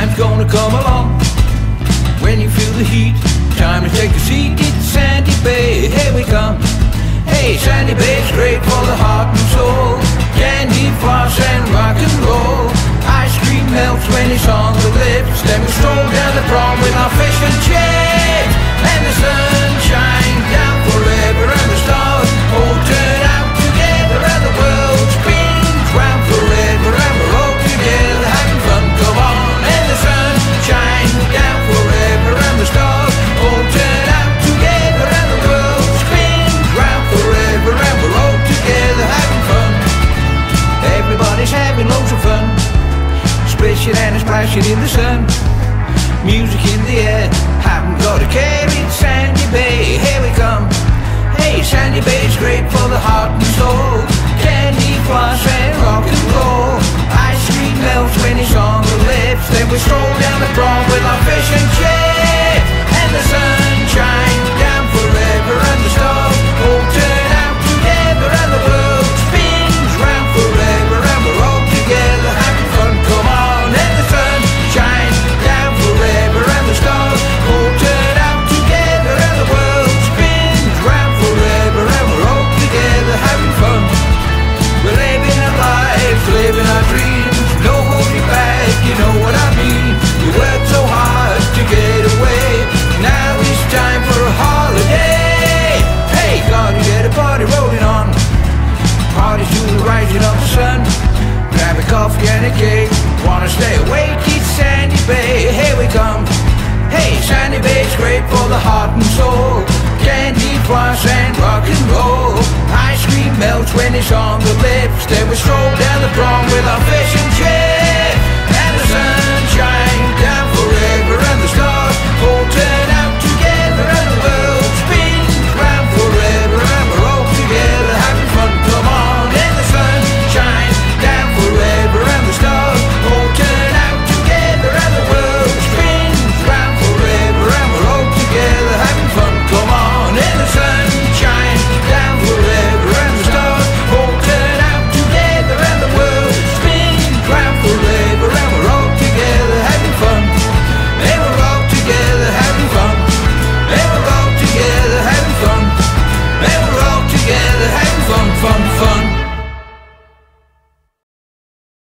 time's gonna come along. When you feel the heat Time to take a seat, it's Sandy Bay Here we come. Hey, Sandy Bay's great for the heart and soul. Candy, floss and rock and roll. Ice cream melts when it's on the lips. Then we stroll down the prom crashing in the sun. Music in the air. Haven't got a care. In Sandy Bay. Here we come. Hey, Sandy Bay's great for the heart Sandy Bay's, great for the heart and soul. Candy floss and rock and roll. Ice cream melts when it's on the lips. Then we stroll down the prom with our fish and chips.